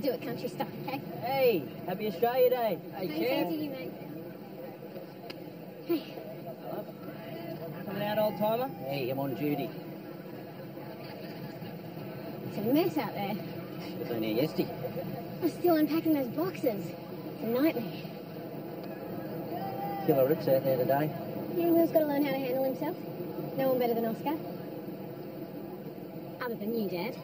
we do it country style, okay? Hey, happy Australia Day. Hey, to you, mate. Hey, Coming out, old timer? Hey, I'm on duty. it's a mess out there. Was only yesterday. I'm still unpacking those boxes. It's a nightmare. Killer Rick's out there today. Yeah, Will's got to learn how to handle himself. No one better than Oscar. Other than you, Dad.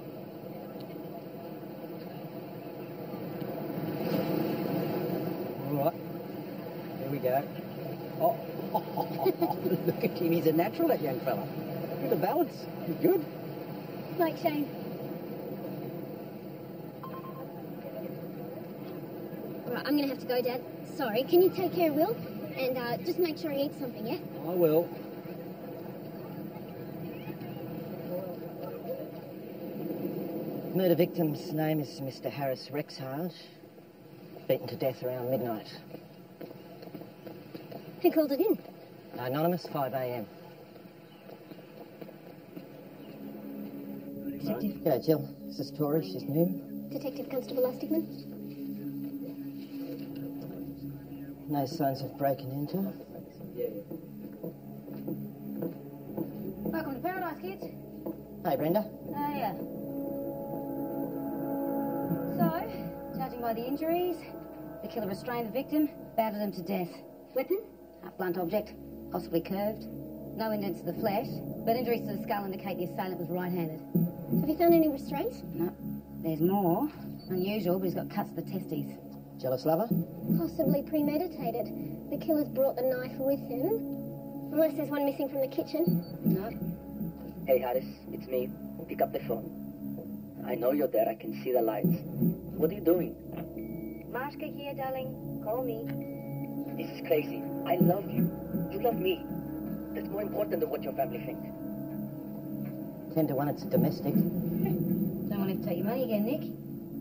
Here we go. Oh, look at him. He's a natural, that young fella. Look at the balance. He's good. Like Shane. Right, I'm gonna have to go, Dad. Sorry. Can you take care of Will? And uh, just make sure he eats something, yeah? I will. Murder victim's name is Mr. Harris Rexhard. Beaten to death around midnight. Who called it in? Anonymous, 5 a.m. Detective. G'day, Jill. This is Tori. She's new. Detective Constable Lustigman. No signs of breaking into. Welcome to paradise, kids. Hey, Brenda. Oh, yeah. So, judging by the injuries, the killer restrained the victim, battered him to death. Weapon? A blunt object, possibly curved. No indents to the flesh, but injuries to the skull indicate the assailant was right-handed. Have you found any restraint? No, there's more. Unusual, but he's got cuts to the testes. Jealous lover? Possibly premeditated. The killer's brought the knife with him. Unless there's one missing from the kitchen. No. Hey, Harris, it's me. Pick up the phone. I know you're there. I can see the lights. What are you doing? Mashka here, darling. Call me. This is crazy. I love you. You love me. That's more important than what your family thinks. 10 to 1, it's domestic. Don't want to take your money again, Nick.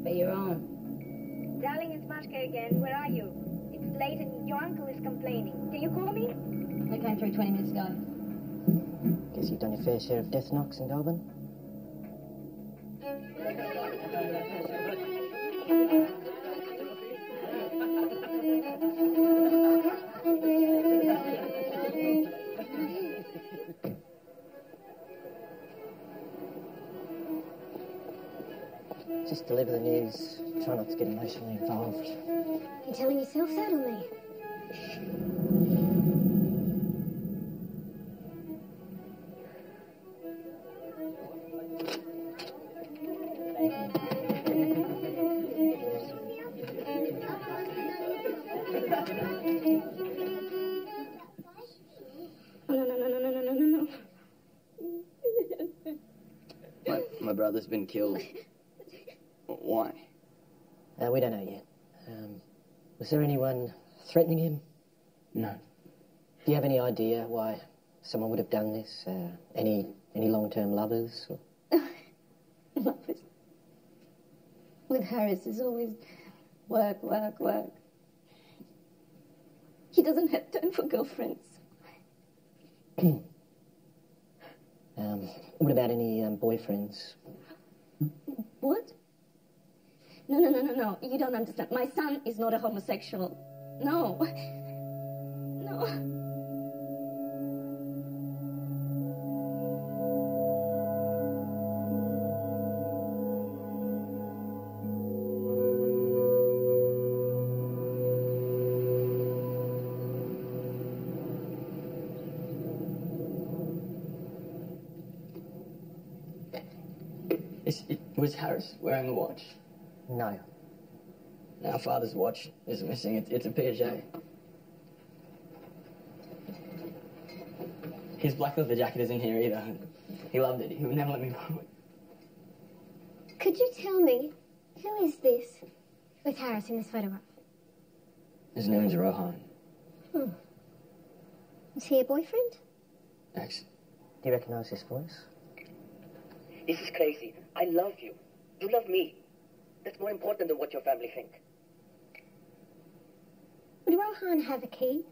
But your own. Darling, it's Mashka again. Where are you? It's late and your uncle is complaining. Can you call me? I came through 20 minutes ago. Guess you've done your fair share of death knocks in Goulburn. Try not to get emotionally involved. You're telling yourself that or me? My brother's been killed. Why? Uh, we don't know yet. Um, was there anyone threatening him? No. Do you have any idea why someone would have done this? Uh, any any long-term lovers? Or... Lovers. With Harris, it's always work, work, work. He doesn't have time for girlfriends. Um, what about any um, boyfriends? What? No, no, no, no, no. You don't understand. My son is not a homosexual. No. No. Is, was Harris wearing a watch? No. Our father's watch is missing. It, it's a Piaget. His black leather jacket isn't here either. He loved it. He would never let me borrow it. Could you tell me who is this with Harris in this photograph? His name's Rohan. Hmm. Is he a boyfriend? Ex. Do you recognise this voice? This is crazy. I love you. You love me. That's more important than what your family think. Would Rohan have a key?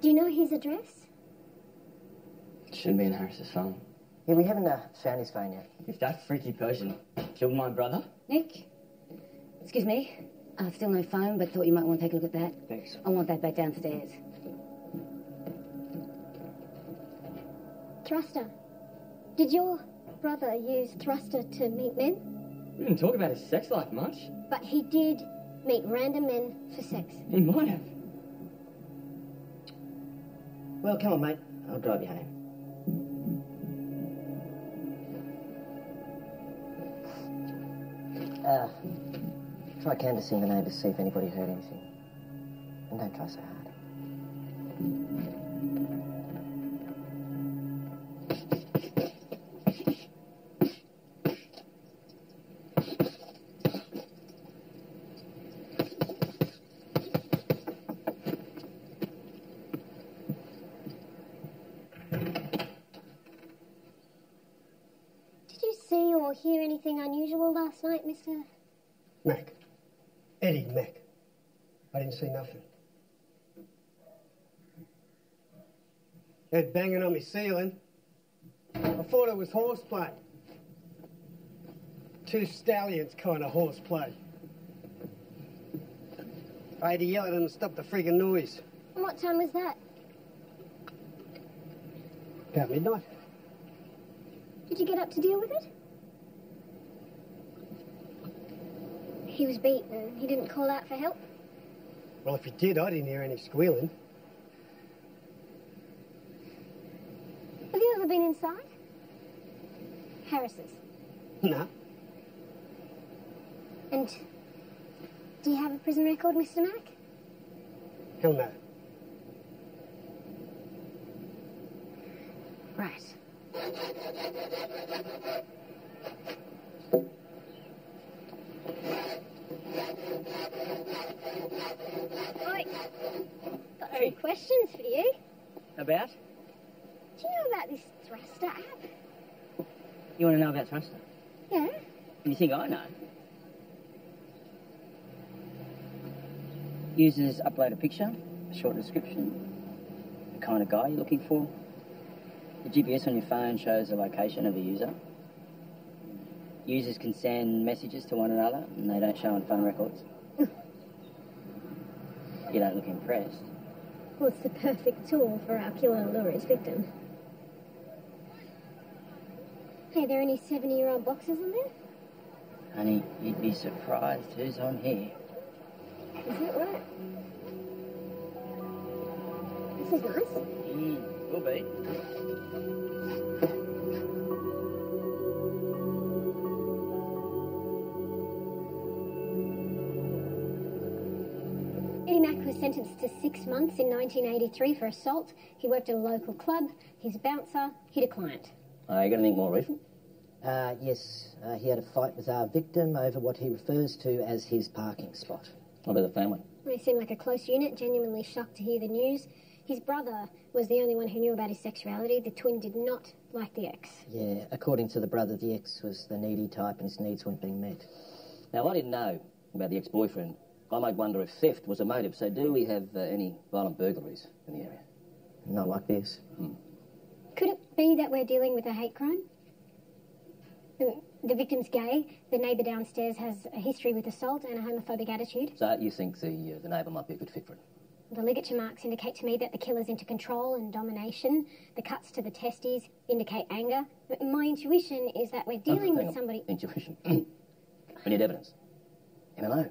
Do you know his address? It shouldn't be in Harris's phone. Yeah, we haven't uh, found his phone yet. If that freaky person killed my brother, Nick? Excuse me. Uh, still no phone, but thought you might want to take a look at that. thanks. I want that back downstairs. THRUSTR. Did your brother use THRUSTR to meet men? We didn't talk about his sex life much. But he did meet random men for sex. He might have. Well, come on, mate. I'll drive you home. Uh, try canvassing the neighbours, to see if anybody heard anything. And don't try so hard. Did you see or hear anything unusual last night, Mr. Mac. Eddie Mac. I didn't see nothing. Head banging on my ceiling. I thought it was horseplay. Two stallions kind of horseplay. I had to yell at them to stop the friggin' noise. What time was that? About midnight. Did you get up to deal with it? He was beaten. He didn't call out for help. Well, if he did, I didn't hear any squealing. Have you ever been inside? Harris's. No. And do you have a prison record, Mr. Mack? Hell no. Right. Oi. Got some questions for you. About? Do you know about this THRUSTR app? You want to know about THRUSTR? Yeah. You think I know? Users upload a picture, a short description, the kind of guy you're looking for. The GPS on your phone shows the location of a user. Users can send messages to one another and they don't show on phone records. You don't look impressed. Well, it's the perfect tool for our killer to lure his victim. Hey, there any 70 year old boxes in there? Honey, you'd be surprised who's on here. Is that right? This is nice. Mm, will be. Was sentenced to six months in 1983 for assault. He worked at a local club. He's a bouncer. Hit a client. Uh, you got anything more recent? Uh, yes, uh, he had a fight with our victim over what he refers to as his parking spot. What about the family? They seem like a close unit, genuinely shocked to hear the news. His brother was the only one who knew about his sexuality. The twin did not like the ex. Yeah, according to the brother, the ex was the needy type and his needs weren't being met. Now, I didn't know about the ex-boyfriend. I might wonder if theft was a motive. So, do we have uh, any violent burglaries in the area? Not like this. Could it be that we're dealing with a hate crime? The, the victim's gay. The neighbour downstairs has a history with assault and a homophobic attitude. So, you think the uh, the neighbour might be a good fit for it? The ligature marks indicate to me that the killer's into control and domination. The cuts to the testes indicate anger. But My intuition is that we're dealing Oh, with on. somebody. Intuition. we need evidence. MMO.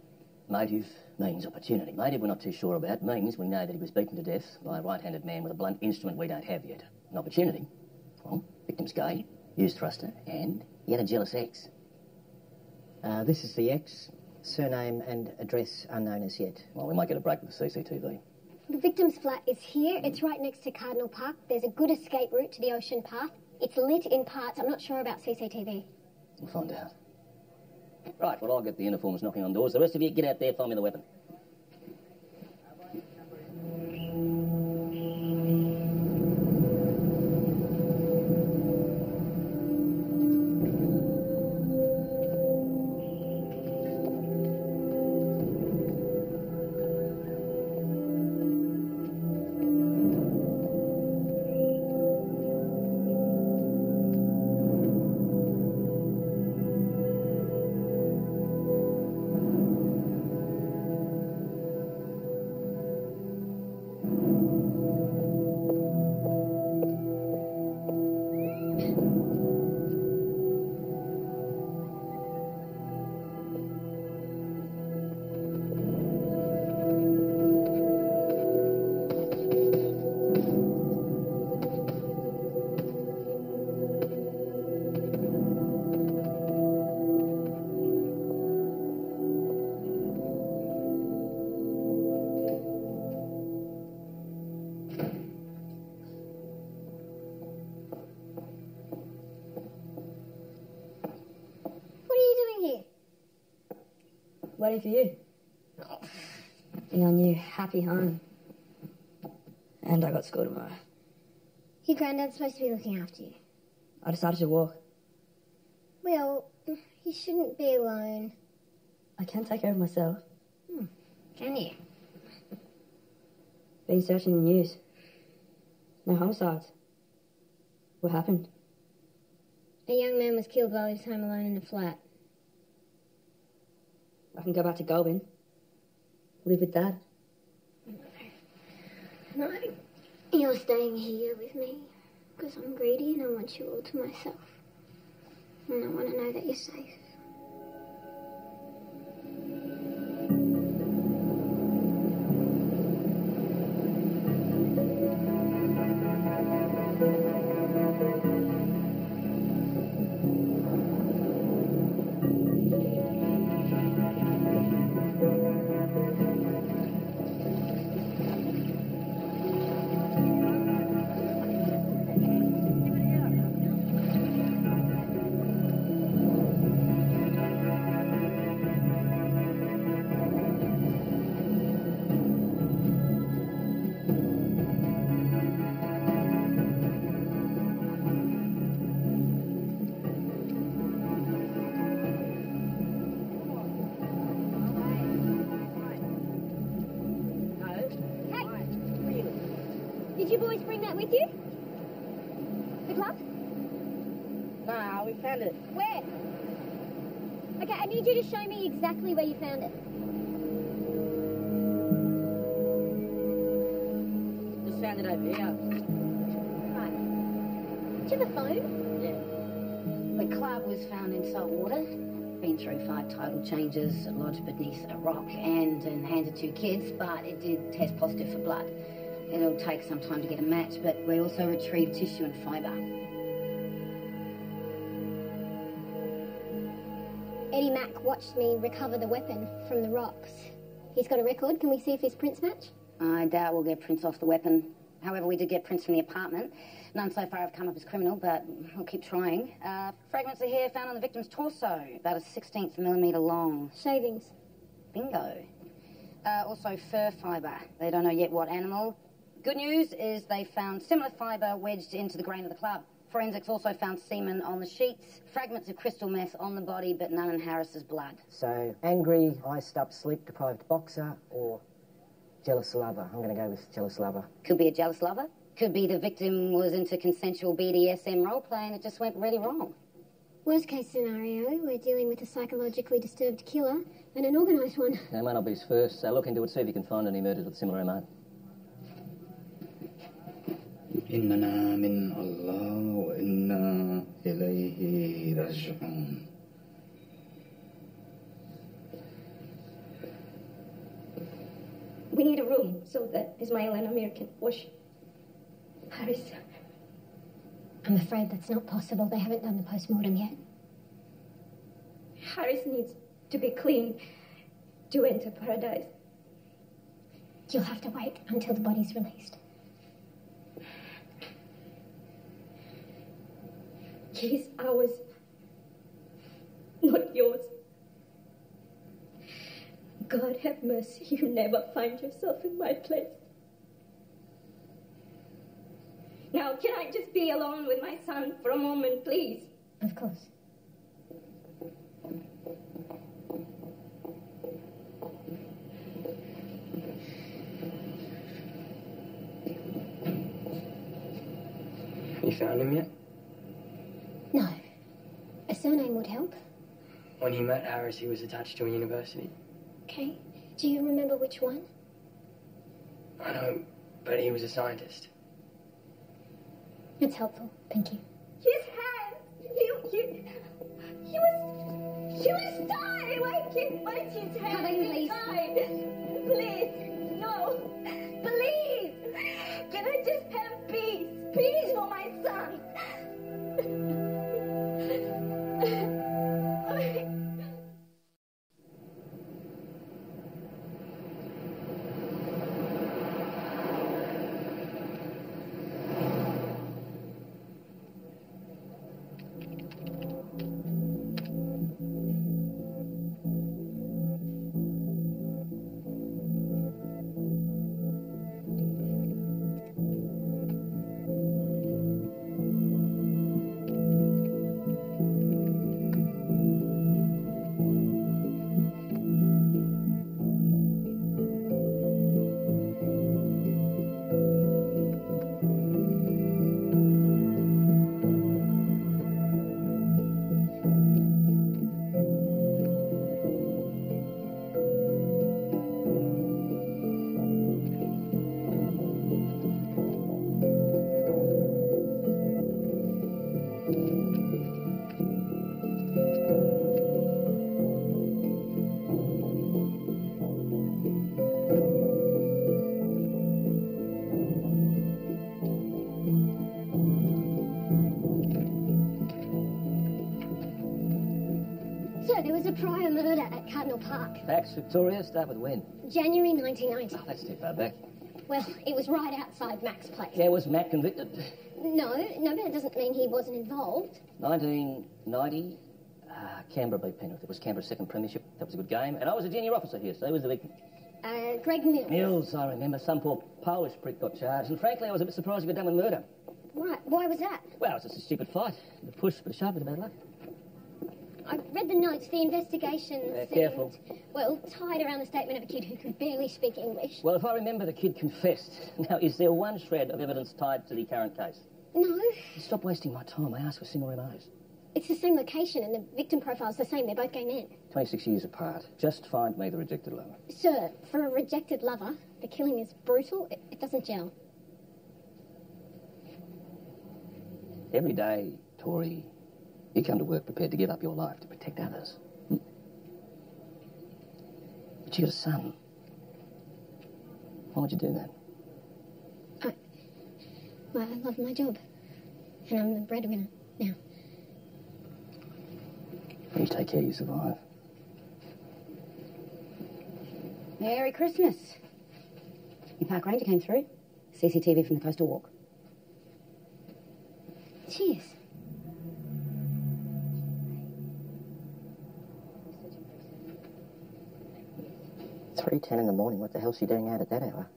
Motive means opportunity. Motive we're not too sure about. Means we know that he was beaten to death by a right-handed man with a blunt instrument we don't have yet. An opportunity. Well, victim's gay, used THRUSTR, and he had a jealous ex. Uh, this is the ex, surname and address unknown as yet. Well, we might get a break with the CCTV. The victim's flat is here. It's right next to Cardinal Park. There's a good escape route to the ocean path. It's lit in parts. I'm not sure about CCTV. We'll find out. Right, well, I'll get the uniforms knocking on doors. The rest of you, get out there, find me the weapon. Waiting for you. In our new happy home. And I got school tomorrow. Your granddad's supposed to be looking after you. I decided to walk. Well, you shouldn't be alone. I can take care of myself. Hmm, can you? Been searching the news. No homicides. What happened? A young man was killed while he was home alone in a flat. I can go back to Goulburn. Live with Dad. No. You're staying here with me because I'm greedy and I want you all to myself. And I want to know that you're safe. Did you boys bring that with you? The glove? Nah, we found it. Where? Okay, I need you to show me exactly where you found it. Just found it over here. Right. Do you have a phone? Yeah. The club was found in salt water. Been through five title changes, lodged beneath a rock, and, and handed to kids, but it did test positive for blood. It'll take some time to get a match, but we also retrieve tissue and fibre. Eddie Mack watched me recover the weapon from the rocks. He's got a record. Can we see if his prints match? I doubt we'll get prints off the weapon. However, we did get prints from the apartment. None so far have come up as criminal, but we'll keep trying. Uh, fragments of hair found on the victim's torso, about a 16th millimetre long. Shavings. Bingo. Uh, also, fur fibre. They don't know yet what animal. Good news is they found similar fibre wedged into the grain of the club. Forensics also found semen on the sheets, fragments of crystal meth on the body, but none in Harris's blood. So, angry, iced up, sleep deprived boxer or jealous lover? I'm going to go with jealous lover. Could be a jealous lover. Could be the victim was into consensual BDSM role play and it just went really wrong. Worst case scenario, we're dealing with a psychologically disturbed killer and an organised one. That might not be his first, so look into it, see if you can find any murders with similar MO. إننا من الله وإنا إليه راجعون We need a room so that Ismail and Amir can wash Harris. I'm afraid that's not possible. They haven't done the postmortem yet. Harris needs to be clean to enter paradise. You'll have to wait until the body's released. Is ours, not yours. God have mercy, you never find yourself in my place. Now, can I just be alone with my son for a moment, please? Of course. You found him yet? No. A surname would help. When he met Harris, he was attached to a university. Okay. Do you remember which one? I know, but he was a scientist. It's helpful. Thank you. His hand! You, you, he was, he was dying! Why can't, why his hand? How about you. Please, no, please! Can I just have peace? Peace for my son! Was a prior murder at Cardinal Park. Facts, Victoria, start with when? January 1990. Oh, that's too far back. Well, it was right outside Mac's place. Yeah, was Mac convicted? No, no, but it doesn't mean he wasn't involved. 1990, uh, Canberra beat Penrith. It was Canberra's second premiership. That was a good game. And I was a junior officer here, so he was the victim. Uh, Greg Mills. Mills, I remember. Some poor Polish prick got charged. And frankly, I was a bit surprised he got done with murder. Right, why was that? Well, it was just a stupid fight. The push, but a shove, bit of bad luck. I read the notes. The investigation seemed, careful. well, tied around the statement of a kid who could barely speak English. Well, if I remember, the kid confessed. Now, is there one shred of evidence tied to the current case? No, Stop wasting my time. I asked for similar MOs. it's the same location and the victim profile's the same. They're both gay men. 26 years apart. Just find me the rejected lover. Sir, for a rejected lover, the killing is brutal. It, it doesn't gel. Every day, Tori, you come to work prepared to give up your life to protect others. Hmm? But you got a son. Why would you do that? I, well, I love my job. And I'm the breadwinner now. You take care, you survive. Merry Christmas. Your park ranger came through. CCTV from the coastal walk. Cheers. Three ten in the morning. What the hell's she doing out at that hour?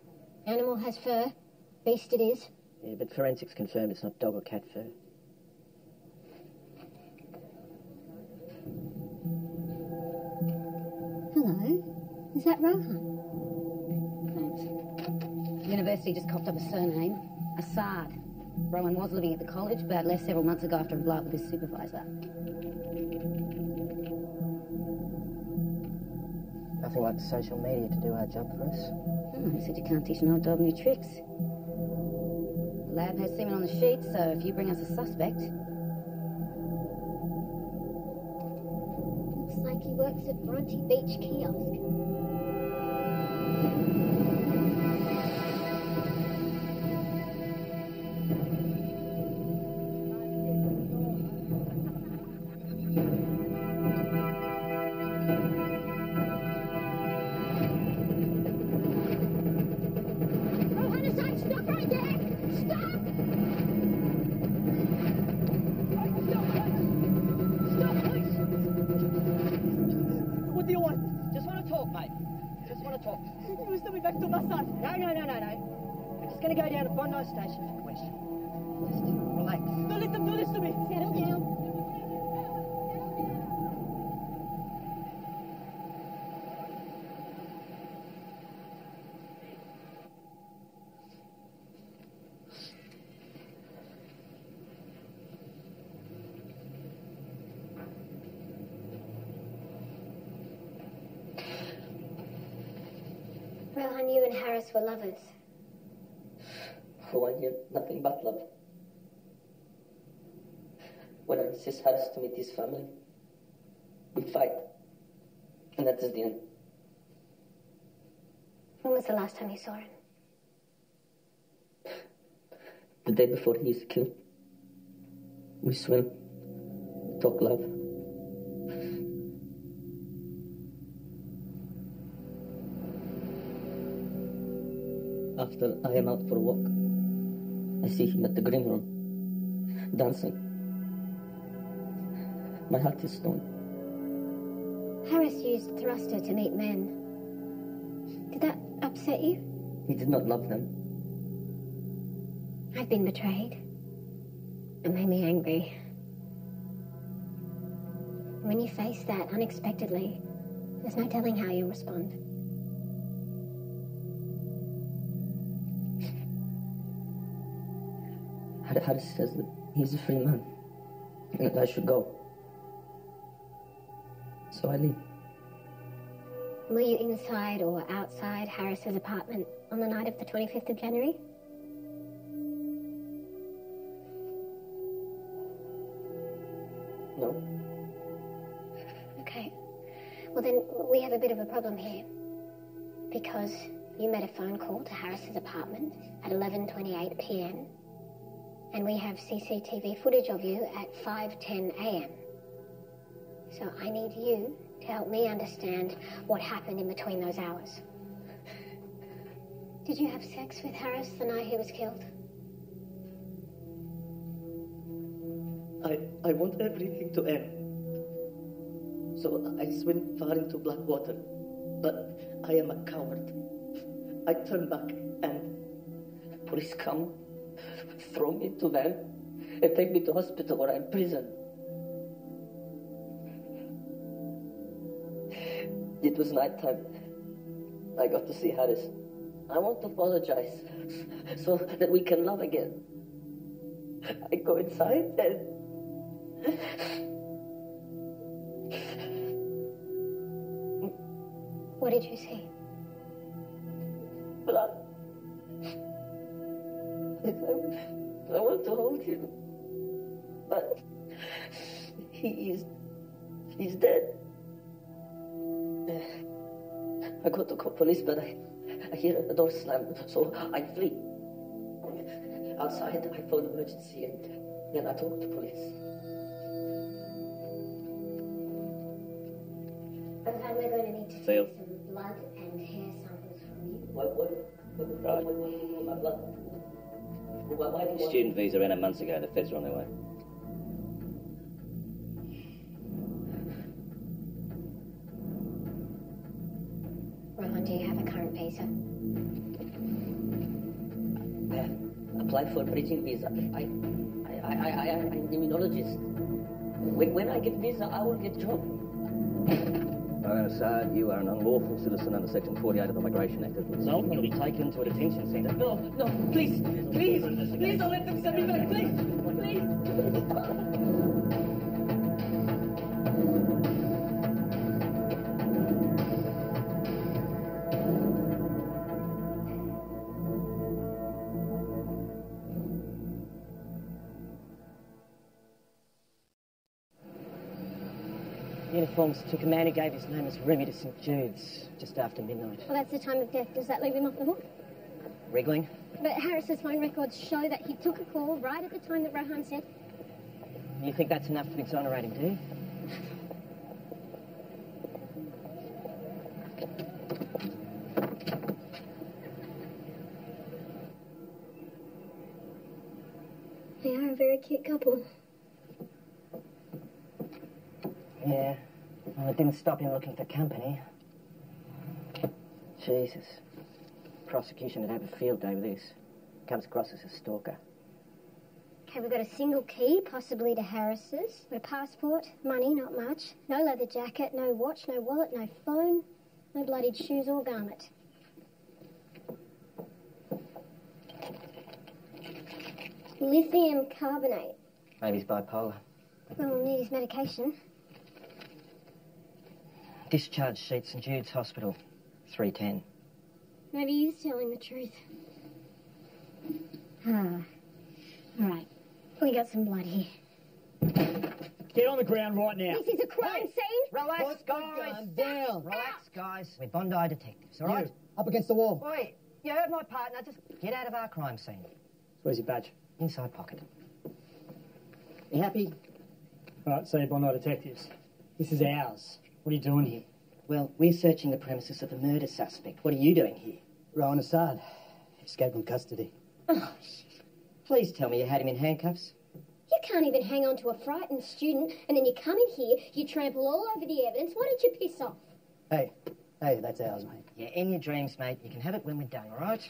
Animal has fur. Beast it is. Yeah, but forensics confirmed it's not dog or cat fur. Hello. Is that Rohan? Thanks. University just copped up a surname. Assad. Rohan was living at the college, but left several months ago after a blow up with his supervisor. Nothing like social media to do our job for us. Hmm, oh, he said you can't teach an old dog new tricks. The lab has semen on the sheet, so if you bring us a suspect, Looks like he works at Bronte Beach Kiosk. Rohan, you and Harris were lovers. Oh, For one year, nothing but love. When I insist Harris to meet his family, we fight. And that is the end. When was the last time you saw him? The day before he is killed, we swim, we talk love. After I am out for a walk, I see him at the green room, dancing. My heart is stone. Harris used THRUSTR to meet men. Did that upset you? He did not love them. I've been betrayed. It made me angry. When you face that unexpectedly, there's no telling how you'll respond. Harris says that he's a free man and that I should go. So I leave. Were you inside or outside Harris's apartment on the night of the 25th of January? No. Okay. Well, then we have a bit of a problem here. Because you made a phone call to Harris's apartment at 11:28 p.m. and we have CCTV footage of you at 5:10 a.m. So I need you to help me understand what happened in between those hours. Did you have sex with Harris the night he was killed? I, I want everything to end. So I swim far into black water. But I am a coward. I turn back and police come, throw me to van, and take me to hospital or I'm prison. It was night time. I got to see Harris. I want to apologize so that we can love again. I go inside and What did you see? blood. I, I want to hold him, but he is he's dead. I go to call police, but I, I hear a door slam, so I flee. Outside, I phone emergency, and then I talk to police. Okay, we're going to need to Seal. take some blood and hair samples from you. What, what, what, Right. what, what, what, my blood? Why, why do you want- Student visa ran a months ago. The feds are on their way. Rohan, do you have a current visa? I have applied for a bridging visa. I, I, I, I, I, I'm an immunologist. When, when I get visa, I will get job. Ryan Assad, you are an unlawful citizen under Section 48 of the Migration Act. As a result, you'll be taken to a detention centre. No, no, please, please, please don't let them send me back, please, please. Uniforms took a man who gave his name as Remy to St Jude's just after midnight. Well, that's the time of death. Does that leave him off the hook? Wriggling? But Harris's phone records show that he took a call right at the time that Rohan said. You think that's enough to exonerate him, do you? They are a very cute couple. Yeah. Well, it didn't stop him looking for company. Jesus. Prosecution would have a field day with this. Comes across as a stalker. Okay, we've got a single key, possibly to Harris's. A passport, money, not much. No leather jacket, no watch, no wallet, no phone, no bloodied shoes or garment. Lithium carbonate. Maybe he's bipolar. Well, we'll need his medication. Discharge sheet, St Jude's Hospital. 310. Maybe he's telling the truth. Ah. All right. We got some blood here. Get on the ground right now. This is a crime scene. Relax, Put the guys. gun down. Relax, guys. We're Bondi detectives, all right? You, up against the wall. Oi, you heard my partner. Just get out of our crime scene. Where's your badge? Inside pocket. You happy? All right, so you're Bondi detectives. This is ours. What are you doing here? Well, we're searching the premises of a murder suspect. What are you doing here? Rohan Assad. Escaped from custody. Oh, Please tell me you had him in handcuffs. You can't even hang on to a frightened student, and then you come in here, you trample all over the evidence. Why don't you piss off? Hey, hey, that's ours, mate. Yeah, in your dreams, mate. You can have it when we're done, all right?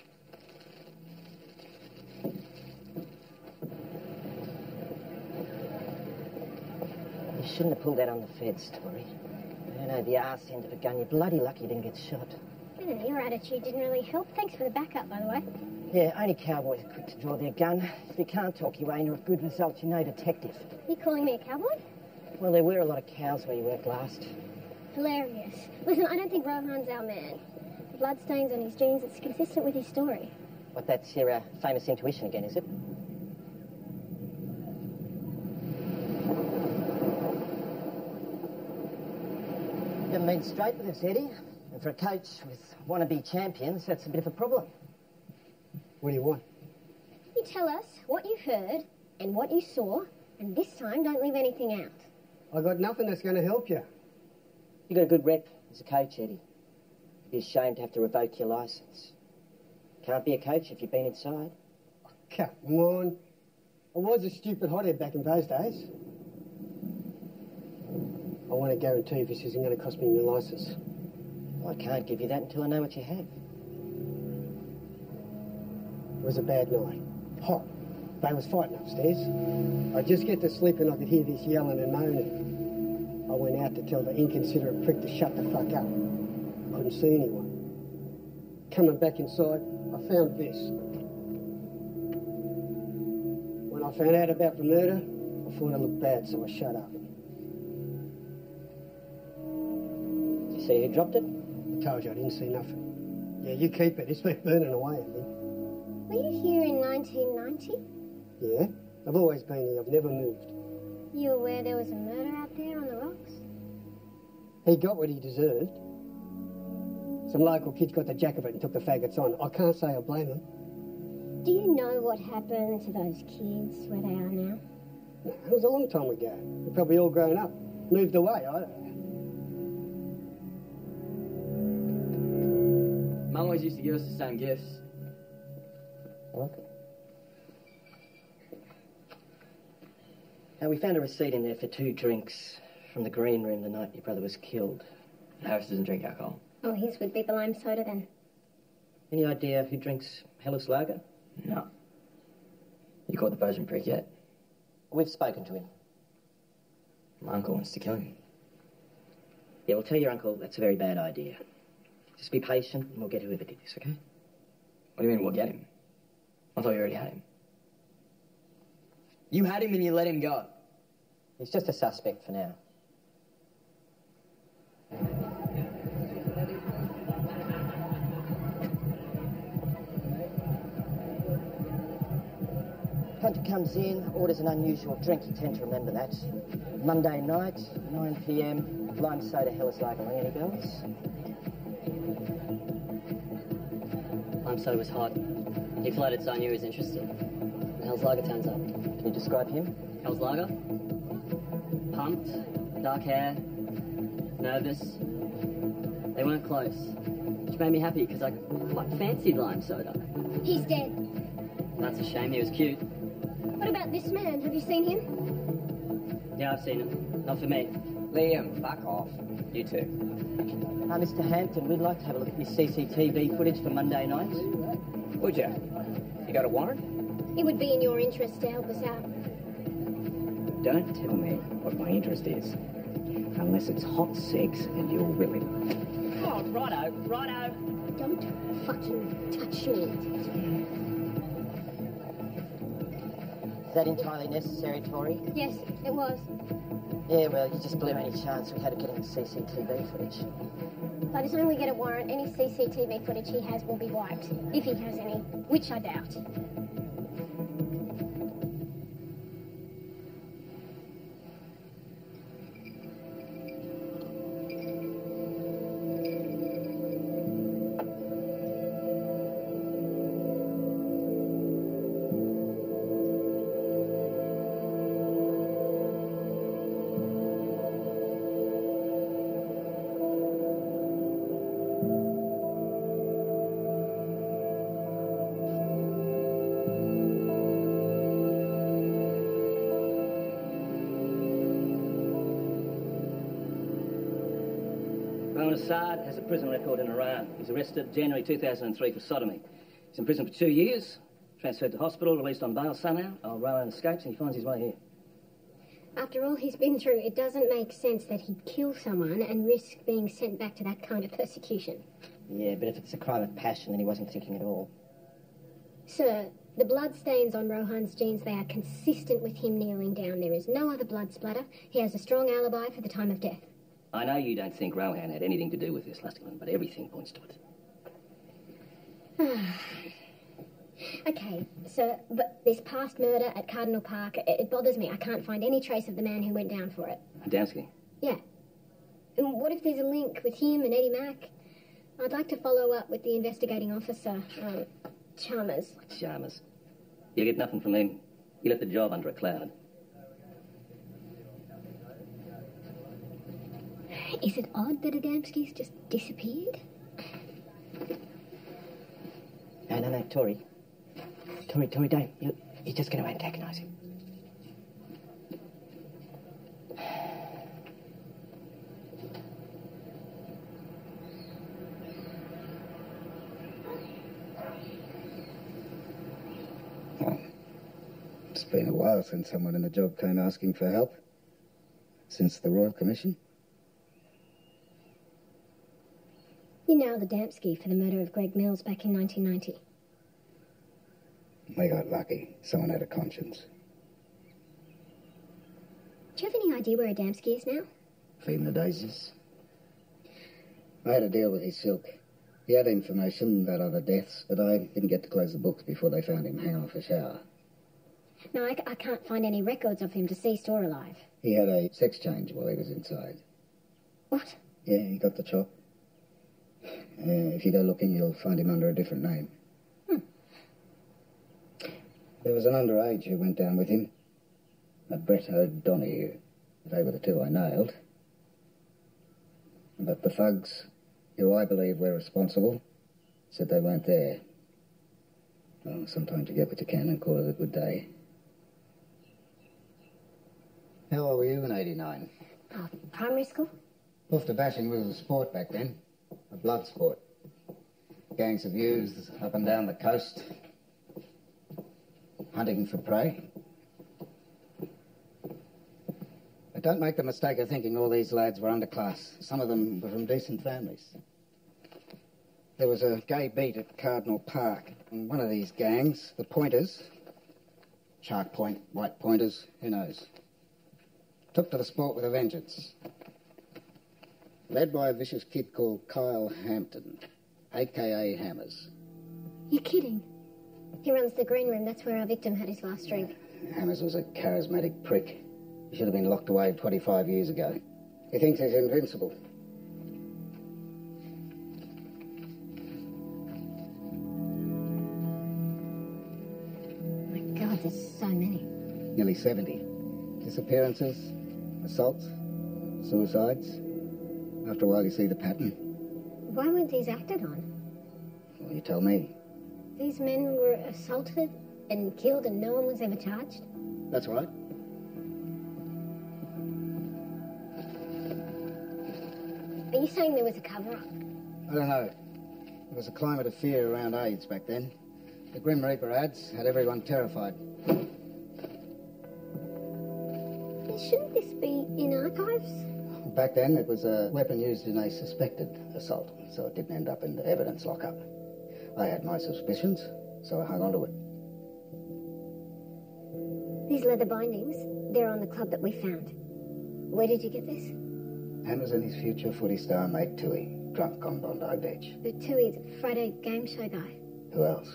You shouldn't have pulled that on the feds, Tori. You know, the arse end of a gun. You're bloody lucky you didn't get shot. Yeah, your attitude didn't really help. Thanks for the backup, by the way. Yeah, only cowboys are quick to draw their gun. If you can't talk your way into a good result, you're no detective. You calling me a cowboy? Well, there were a lot of cows where you worked last. Hilarious. Listen, I don't think Rohan's our man. The bloodstains on his jeans, it's consistent with his story. What, that's your uh, famous intuition again, is it? You haven't been straight with us, Eddie. And for a coach with wannabe champions, that's a bit of a problem. What do you want? You tell us what you heard and what you saw, and this time don't leave anything out. I got nothing that's going to help you. You got a good rep as a coach, Eddie. You'd be ashamed to have to revoke your licence. Can't be a coach if you've been inside. Come on. I was a stupid hothead back in those days. I want to guarantee this isn't going to cost me my licence. I can't give you that until I know what you have. It was a bad night. Hot. They was fighting upstairs. I just get to sleep and I could hear this yelling and moaning. I went out to tell the inconsiderate prick to shut the fuck up. Couldn't see anyone. Coming back inside, I found this. When I found out about the murder, I thought it looked bad, so I shut up. See who dropped it? I told you I didn't see nothing. Yeah, you keep it. It's been burning away at me. Were you here in 1990? Yeah, I've always been here. I've never moved. You aware there was a murder out there on the rocks? He got what he deserved. Some local kids got the jack of it and took the faggots on. I can't say I blame them. Do you know what happened to those kids where they are now? No, it was a long time ago. They're probably all grown up, moved away. I don't know. Mum always used to give us the same gifts. Okay. Now, we found a receipt in there for two drinks from the green room the night your brother was killed. Harris doesn't drink alcohol. Oh, his would be the lime soda then. Any idea who drinks Hellas Lager? No. You caught the Persian prick yet? We've spoken to him. My uncle wants to kill him. Yeah, well, tell your uncle that's a very bad idea. Just be patient and we'll get whoever did this, okay? What do you mean we'll get him? I thought you already had him. You had him and you let him go. He's just a suspect for now. Hunter comes in, orders an unusual drink. You tend to remember that. Monday night, 9 p.m. Lime soda, Hellas Lager. Ring any bells? Lime soda was hot. He floated so I knew he was interested. And Hell's Lager turns up. Can you describe him? Hell's Lager? Pumped, dark hair, nervous. They weren't close. Which made me happy because I quite fancied lime soda. He's dead. That's a shame, he was cute. What about this man? Have you seen him? Yeah, I've seen him. Not for me. Liam, fuck off. You too. Uh, Mr. Hampton, we'd like to have a look at your CCTV footage for Monday night. Would you? You got a warrant? It would be in your interest to help us out. Don't tell me what my interest is. Unless it's hot sex and you're willing. Oh, righto, righto. Don't fucking touch me. Is that entirely necessary, Tori? Yes, it was. Yeah, well, you just blew any chance we had of getting the CCTV footage. By the time we get a warrant, any CCTV footage he has will be wiped. If he has any, which I doubt. Assad has a prison record in Iran. He's arrested January 2003 for sodomy. He's in prison for two years, transferred to hospital, released on bail somehow. Oh, Rohan escapes and he finds his way here. After all he's been through, it doesn't make sense that he'd kill someone and risk being sent back to that kind of persecution. Yeah, but if it's a crime of passion, then he wasn't thinking at all. Sir, the blood stains on Rohan's jeans, they are consistent with him kneeling down. There is no other blood splatter. He has a strong alibi for the time of death. I know you don't think Rohan had anything to do with this, Lustigman, but everything points to it. okay, sir, but this past murder at Cardinal Park, it, it bothers me. I can't find any trace of the man who went down for it. Adamski. Yeah. And what if there's a link with him and Eddie Mack? I'd like to follow up with the investigating officer, um, Chalmers. Chalmers. You'll get nothing from him. You left the job under a cloud. Is it odd that Adamski's just disappeared? No, no, no, Tori. Tori, Tori, don't. You, you're just going to antagonise him. It's been a while since someone in the job came asking for help. Since the Royal Commission. You nailed Adamski for the murder of Greg Mills back in 1990. We got lucky. Someone had a conscience. Do you have any idea where Adamski is now? Feeding the daisies. I had a deal with his silk. He had information about other deaths, but I didn't get to close the books before they found him hanging off a shower. No, I, I can't find any records of him deceased or alive. He had a sex change while he was inside. What? Yeah, he got the chop. Uh, if you go looking, you'll find him under a different name. Hmm. There was an underage who went down with him. A Brett O'Donoghue. They were the two I nailed. But the thugs, who I believe were responsible, said they weren't there. Well, sometimes you get what you can and call it a good day. How old were you in 89? Oh, primary school? After bashing was a sport back then. A blood sport. Gangs of youths up and down the coast. Hunting for prey. But don't make the mistake of thinking all these lads were underclass. Some of them were from decent families. There was a gay beat at Cardinal Park, and one of these gangs, the Pointers, Shark Point, White Pointers, who knows, took to the sport with a vengeance. Led by a vicious kid called Kyle Hampton, aka Hammers. You're kidding. He runs the green room. That's where our victim had his last drink. Hammers was a charismatic prick. He should have been locked away 25 years ago. He thinks he's invincible. My God, there's so many. Nearly 70. Disappearances, assaults, suicides. After a while, you see the pattern. Why weren't these acted on? Well, you tell me. These men were assaulted and killed and no one was ever charged? That's right. Are you saying there was a cover up? I don't know. There was a climate of fear around AIDS back then. The Grim Reaper ads had everyone terrified. Shouldn't this be in archives? Back then, it was a weapon used in a suspected assault, so it didn't end up in the evidence lockup. I had my suspicions, so I hung on to it. These leather bindings, they're on the club that we found. Where did you get this? Hammers and his future footy star mate Tui, drunk on Bondi Beach. The Tui's Friday game show guy. Who else?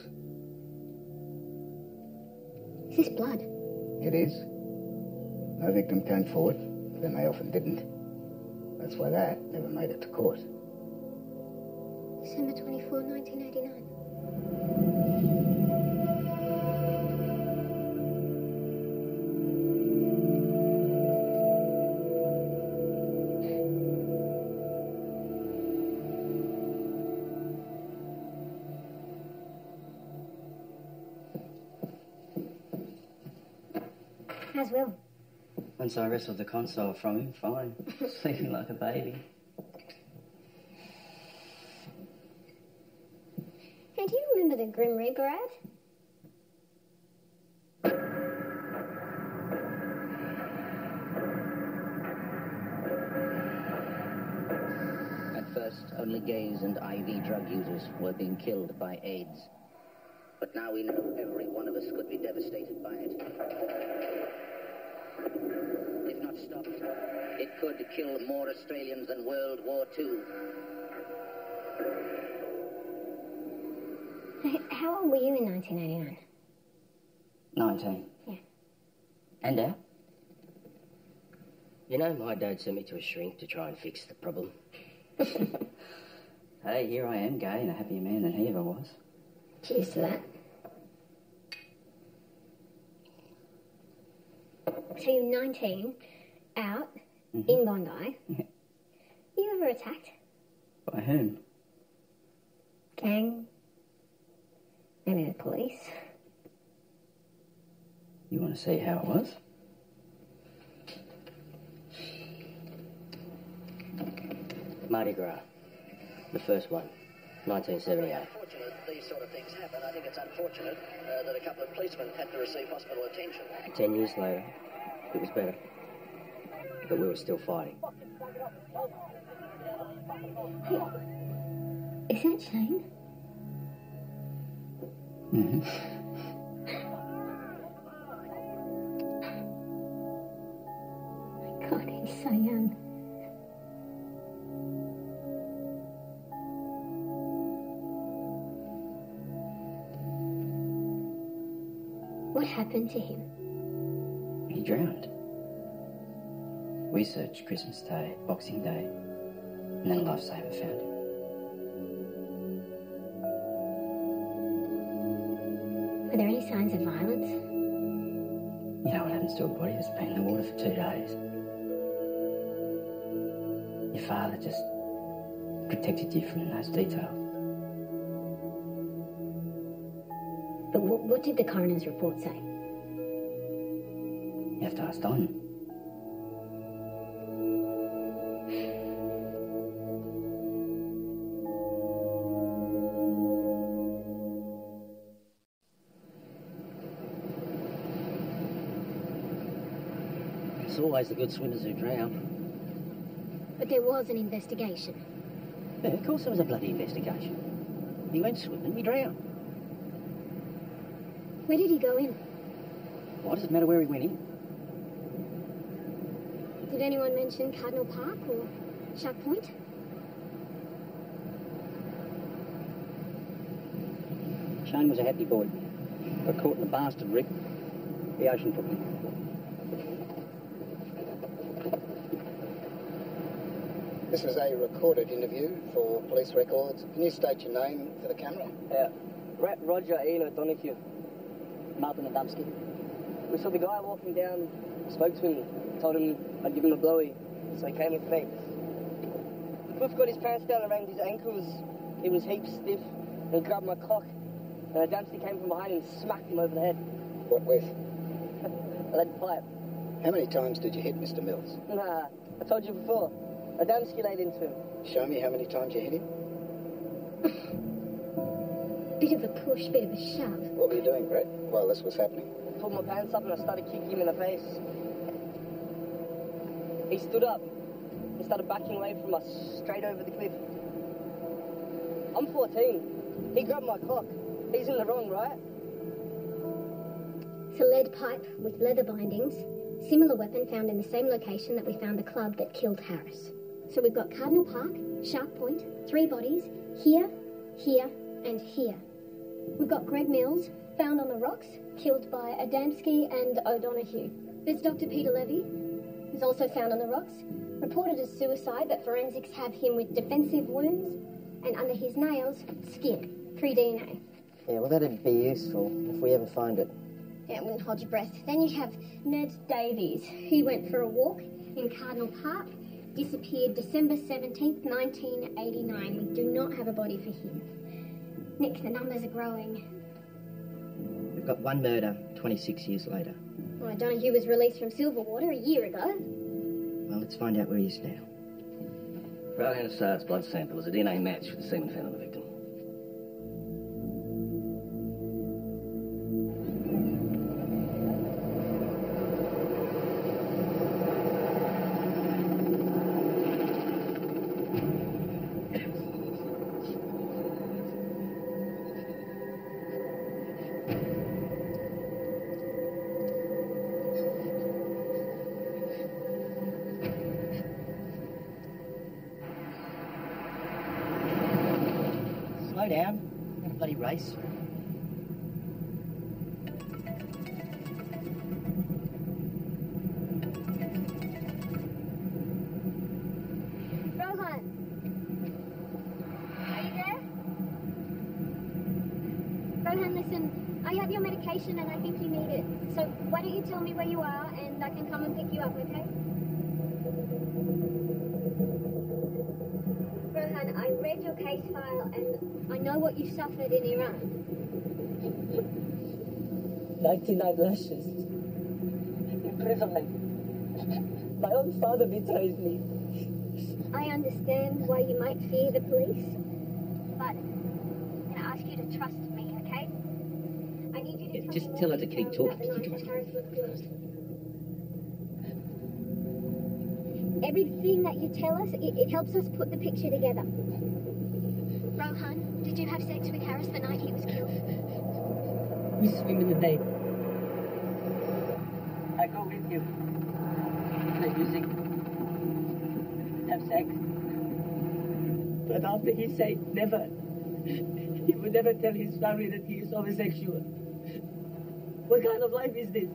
Is this blood? It is. No victim came forward, then they often didn't. That's why that never made it to court. December 24, 1989. Once I wrestled the console from him, fine. Sleeping like a baby. Hey, do you remember the Grim Reaper ad? At first, only gays and IV drug users were being killed by AIDS. But now we know every one of us could be devastated by it. If not stopped, it could kill more Australians than World War II. How old were you in 1989? 19. Yeah. And out? You know, my dad sent me to a shrink to try and fix the problem. hey, here I am, gay and a happier man than he ever was. Cheers to that. So you're 19, out, in Bondi. Yeah. You ever attacked. By whom? Gang. Maybe the police. You want to see how it was? Mardi Gras. The first one. 1978. Unfortunate these sort of things happen. I think it's unfortunate uh, that a couple of policemen had to receive hospital attention. Ten years later, it was better. But we were still fighting. Is that Shane? Mm-hmm. God, he's so young. What happened to him? He drowned. We searched Christmas Day, Boxing Day, and then a lifesaver found him. Were there any signs of violence? You know what happens to a body that's been in the water for two days? Your father just protected you from those details. But what, what did the coroner's report say? You have to ask Don. It's always the good swimmers who drown. But there was an investigation. Yeah, of course there was a bloody investigation. He went swimming, he drowned. Where did he go in? Why does it matter where he went in? Did anyone mention Cardinal Park or Shark Point? Shane was a happy boy. Got caught in a bastard wreck. The ocean took him. This is a recorded interview for police records. Can you state your name for the camera? Uh, yeah. Ro- Roger Ian O'Donoghue. Martin Adamski. We saw the guy walking down, spoke to him, told him I'd give him a blowy, so he came with me. Cliff got his pants down around his ankles. He was heaps stiff, and he grabbed my cock. And Adamski came from behind and smacked him over the head. What with? A lead pipe. How many times did you hit Mr. Mills? Nah, I told you before. A Adamski laid into him. Show me how many times you hit him. Bit of a push, bit of a shove. What were you doing, Brett, while this was happening? I pulled my pants up and I started kicking him in the face. He stood up and started backing away from us straight over the cliff. I'm 14. He grabbed my cock. He's in the wrong, right? It's a lead pipe with leather bindings. Similar weapon found in the same location that we found the club that killed Harris. So we've got Cardinal Park, Shark Point, three bodies, here, here, and here. We've got Greg Mills, found on the rocks, killed by Adamski and O'Donoghue. There's Dr. Peter Levy, also found on the rocks, reported as suicide, but forensics have him with defensive wounds, and under his nails, skin, pre DNA. Yeah, well, that'd be useful if we ever find it. Yeah, it wouldn't hold your breath. Then you have Ned Davies. He went for a walk in Cardinal Park, disappeared December 17th, 1989. We do not have a body for him. Nick, the numbers are growing. We've got one murder 26 years later. Well, Donoghue was released from Silverwater a year ago. Well, let's find out where he is now. Brian Assard's blood sample was a DNA match with the semen found on the victim. Not you suffered in Iran. 99 lashes. Imprisonment. My own father betrayed me. I understand why you might fear the police, but I'm gonna ask you to trust me, okay? I need you to tell just me tell her to keep details talking. the night that Harris was killed. Everything that you tell us, it, it helps us put the picture together. Rohan, did you have sex with Harris the night he was killed? We swim in the bay. I go with you. Play music. Have sex. But after he said never, he would never tell his family that he is homosexual. What kind of life is this?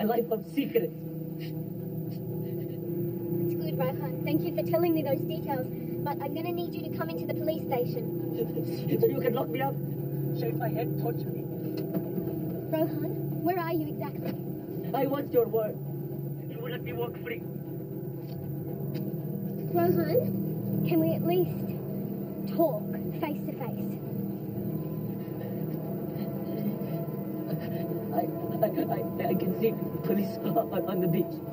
A life of secrets. It's good, Rohan. Thank you for telling me those details, but I'm gonna need you to come into the police station. so you can lock me up, shave my head, torture me. Rohan, where are you exactly? I want your word. You will let me walk free. Rohan, can we at least talk face to face? I, I, I, I can see the police on, on the beach.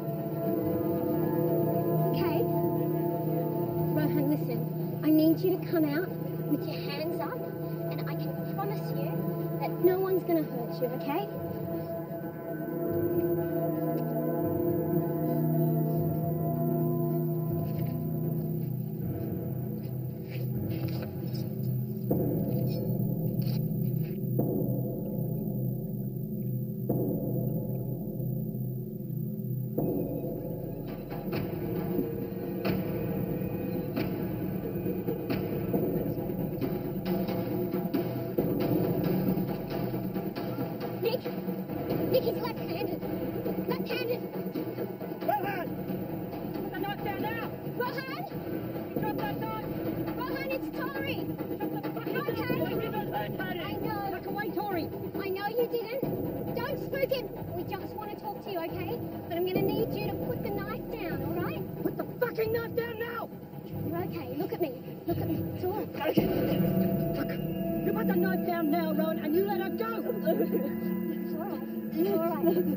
Come out with your hands up, and I can promise you that no one's gonna hurt you, okay? Nick! Nick, left-handed! Left-handed! Rohan! Put the knife down now! Rohan! Drop that knife! Rohan, it's Tori! Okay? I know. Look away, Tori! I know you didn't. Don't spook him! We just want to talk to you, okay? But I'm gonna need you to put the knife down, alright? Put the fucking knife down now! You're okay. Look at me. Look at me. It's all right. You put the knife down now, Ron, and you let her go.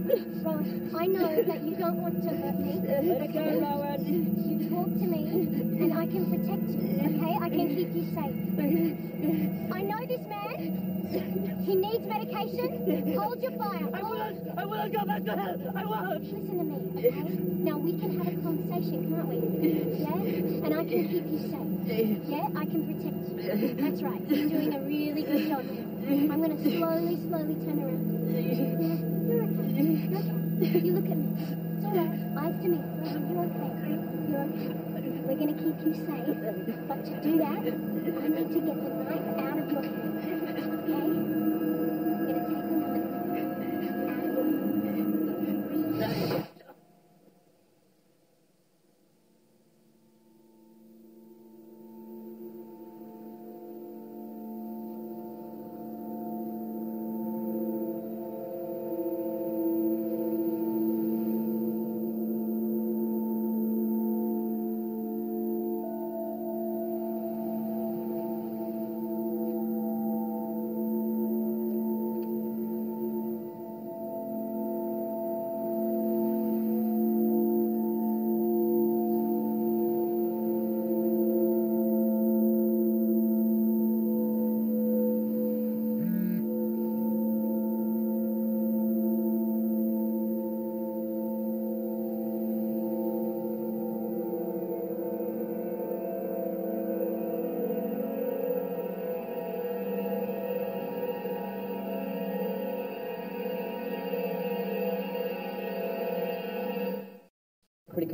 Ron, I know that you don't want to hurt me. Let go, Rohan. You talk to me, and I can protect you, okay? I can keep you safe. I know this man. He needs medication. Hold your fire. I won't. I won't go back to hell. I won't. Listen to me, okay? Now we can have a conversation, can't we? Yeah? And I can keep you safe. Yeah? I can protect you. That's right. You're doing a really good job here. I'm going to slowly, slowly turn around. You're okay. You look at me. It's all right. Eyes to me. You're okay. You're okay. We're going to keep you safe. But to do that, I need to get the knife out of your hand.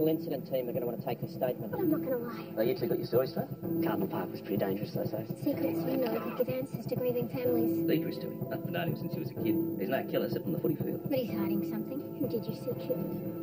Critical incident team are going to want to take a statement. But I'm not going to lie. Oh, you two got your story straight? Cardinal Park was pretty dangerous, those days. Secrets you know that give answers to grieving families. Dangerous to him. I've known him since he was a kid. He's no killer except on the footy field. But he's hiding something. Who did you see killed?